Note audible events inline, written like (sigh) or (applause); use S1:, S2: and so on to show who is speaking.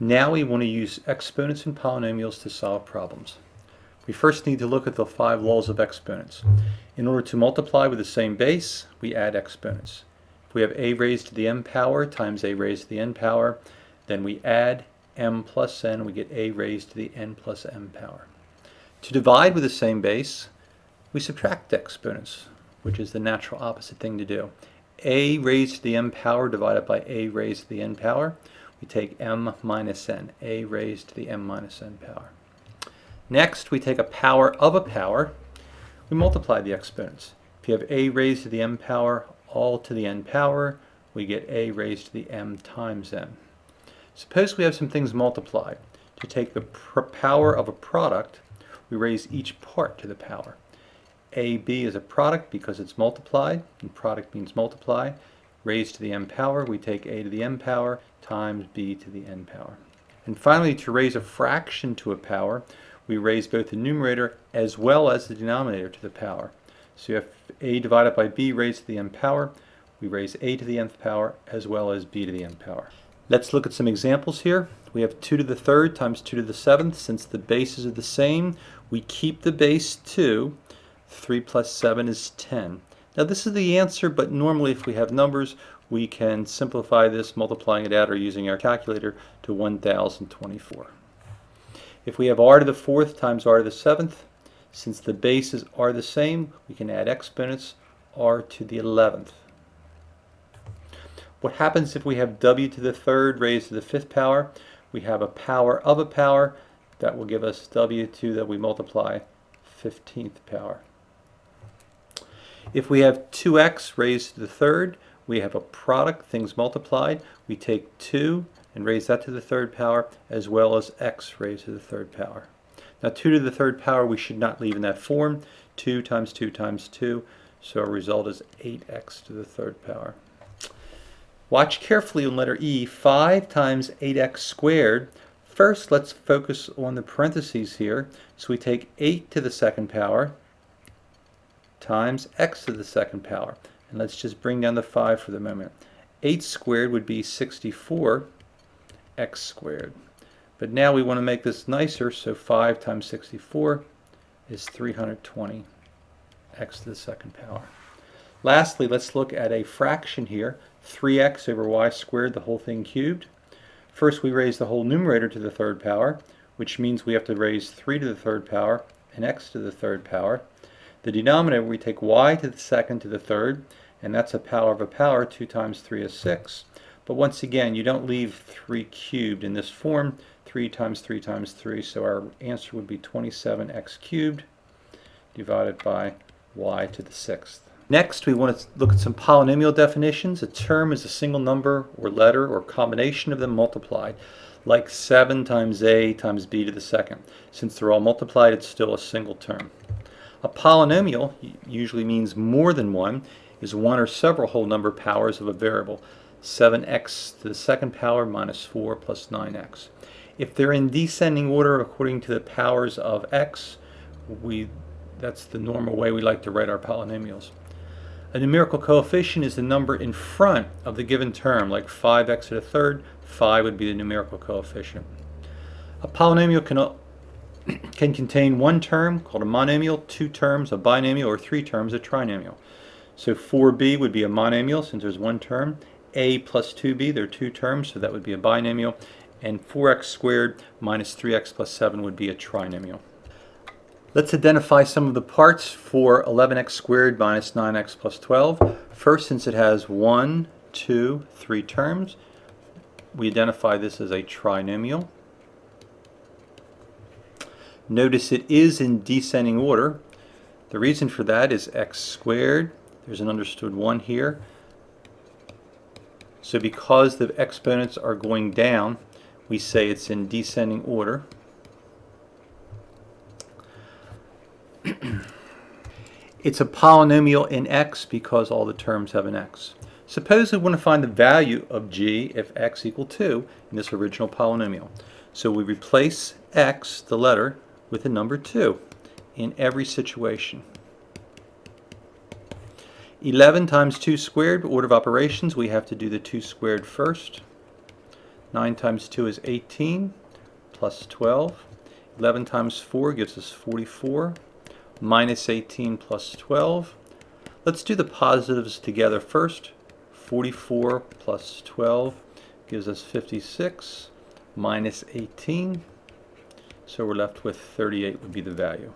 S1: Now we want to use exponents and polynomials to solve problems. We first need to look at the five laws of exponents. In order to multiply with the same base, we add exponents. If we have a raised to the m power times a raised to the n power, then we add m plus n, we get a raised to the n plus m power. To divide with the same base, we subtract exponents, which is the natural opposite thing to do. a raised to the m power divided by a raised to the n power we take m minus n, a raised to the m minus n power. Next, we take a power of a power, we multiply the exponents. If you have a raised to the m power all to the n power, we get a raised to the m times n. Suppose we have some things multiplied. To take the power of a product, we raise each part to the power. AB is a product because it's multiplied, and product means multiply raised to the m power, we take a to the m power times b to the n power. And finally, to raise a fraction to a power, we raise both the numerator as well as the denominator to the power. So if a divided by b raised to the n power, we raise a to the nth power as well as b to the n power. Let's look at some examples here. We have 2 to the third times 2 to the seventh. Since the bases are the same, we keep the base 2. 3 plus 7 is 10. Now this is the answer, but normally if we have numbers, we can simplify this multiplying it out or using our calculator to 1024. If we have r to the fourth times r to the seventh, since the bases are the same, we can add exponents r to the 11th. What happens if we have w to the third raised to the fifth power? We have a power of a power that will give us w2 that we multiply 15th power. If we have 2x raised to the third, we have a product, things multiplied. We take 2 and raise that to the third power, as well as x raised to the third power. Now 2 to the third power we should not leave in that form. 2 times 2 times 2, so our result is 8x to the third power. Watch carefully on letter E, 5 times 8x squared. First, let's focus on the parentheses here. So we take 8 to the second power, times x to the second power. And let's just bring down the 5 for the moment. 8 squared would be 64 x squared. But now we want to make this nicer, so 5 times 64 is 320 x to the second power. Lastly, let's look at a fraction here, 3x over y squared, the whole thing cubed. First we raise the whole numerator to the third power, which means we have to raise 3 to the third power and x to the third power. The denominator, we take y to the second to the third, and that's a power of a power. 2 times 3 is 6. But once again, you don't leave 3 cubed in this form. 3 times 3 times 3, so our answer would be 27x cubed divided by y to the sixth. Next, we want to look at some polynomial definitions. A term is a single number or letter or combination of them multiplied, like 7 times a times b to the second. Since they're all multiplied, it's still a single term. A polynomial usually means more than one, is one or several whole number powers of a variable. 7x to the second power minus 4 plus 9x. If they're in descending order according to the powers of x, we that's the normal way we like to write our polynomials. A numerical coefficient is the number in front of the given term, like 5x to the third, 5 would be the numerical coefficient. A polynomial can can contain one term called a monomial, two terms, a binomial, or three terms, a trinomial. So 4b would be a monomial since there's one term. a plus 2b, there are two terms, so that would be a binomial. And 4x squared minus 3x plus 7 would be a trinomial. Let's identify some of the parts for 11x squared minus 9x plus 12. First, since it has one, two, three terms, we identify this as a trinomial. Notice it is in descending order. The reason for that is x squared. There's an understood 1 here. So because the exponents are going down, we say it's in descending order. (clears throat) it's a polynomial in x because all the terms have an x. Suppose we want to find the value of g if x equal 2 in this original polynomial. So we replace x, the letter, with a number 2 in every situation. 11 times 2 squared, order of operations, we have to do the 2 squared first. 9 times 2 is 18, plus 12. 11 times 4 gives us 44, minus 18 plus 12. Let's do the positives together first. 44 plus 12 gives us 56, minus 18. So we're left with 38 would be the value.